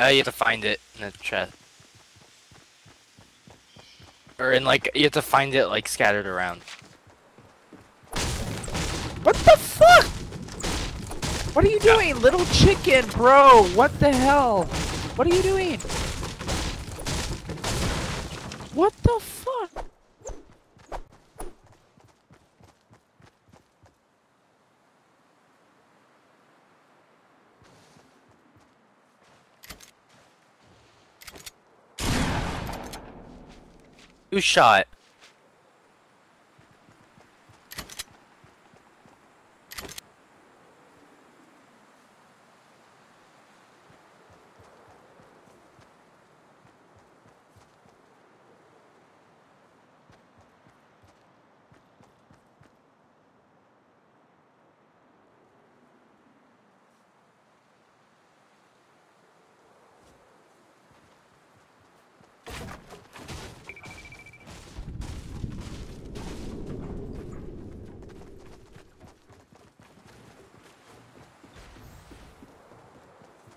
Uh, you have to find it in the chest. Or in like, you have to find it like scattered around. What the fuck? What are you doing, little chicken, bro? What the hell? What are you doing? What the fuck? Who shot?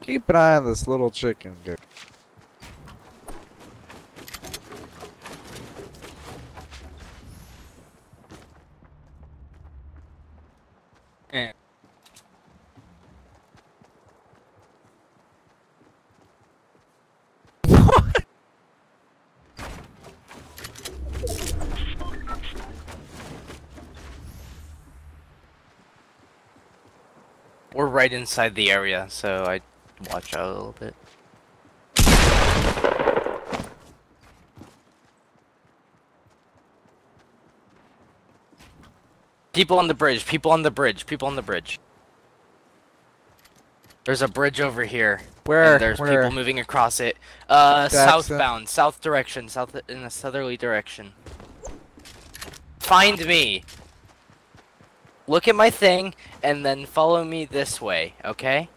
Keep an eye on this little chicken. dude. Eh. We're right inside the area, so I watch out a little bit. People on the bridge, people on the bridge, people on the bridge. There's a bridge over here. Where? there's Where? people moving across it. Uh, Jackson? southbound, south direction, south in a southerly direction. Find me. Look at my thing, and then follow me this way, okay?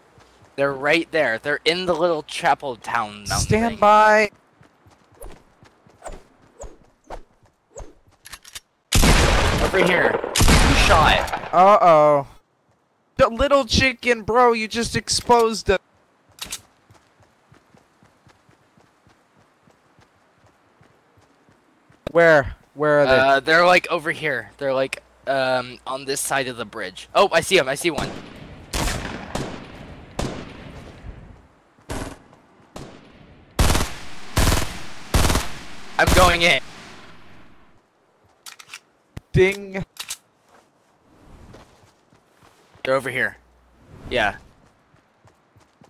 They're right there. They're in the little chapel town mountain Stand thing. by. Over here. Who shot? Uh oh. The little chicken, bro. You just exposed it. Where? Where are they? Uh, they're like over here. They're like um on this side of the bridge. Oh, I see him. I see one. I'm going in. Ding. They're over here. Yeah.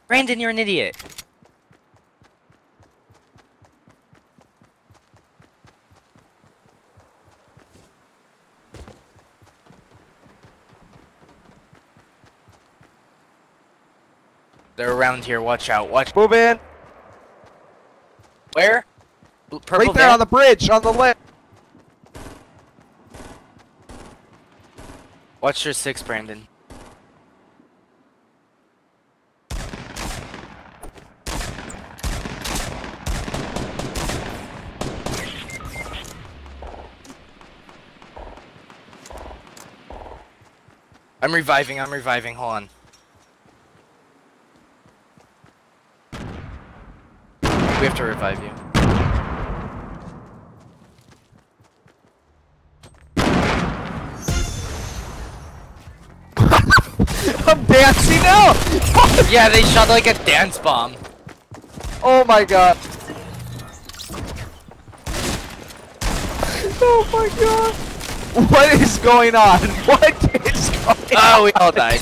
Brandon, you're an idiot. They're around here. Watch out. Watch. Move in. Where? Purple right there van? on the bridge, on the left. Watch your six, Brandon. I'm reviving, I'm reviving, hold on. We have to revive you. I'm dancing now. Yeah, they shot like a dance bomb. oh my god. Oh my god. What is going on? What is going on? Oh, we all died.